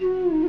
Mm-hmm.